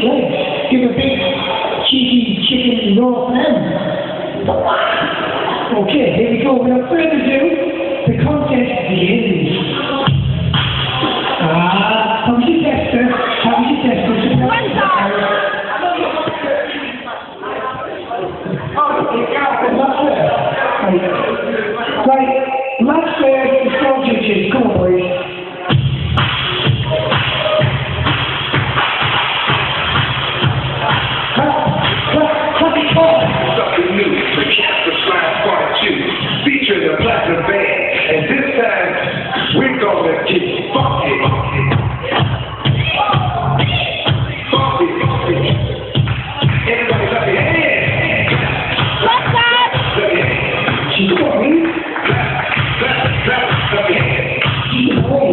today. Give a big cheeky chicken North End. Okay, here we go. Without further ado, the contest begins. Ah, how's your tester? How's your tester? Right, last year,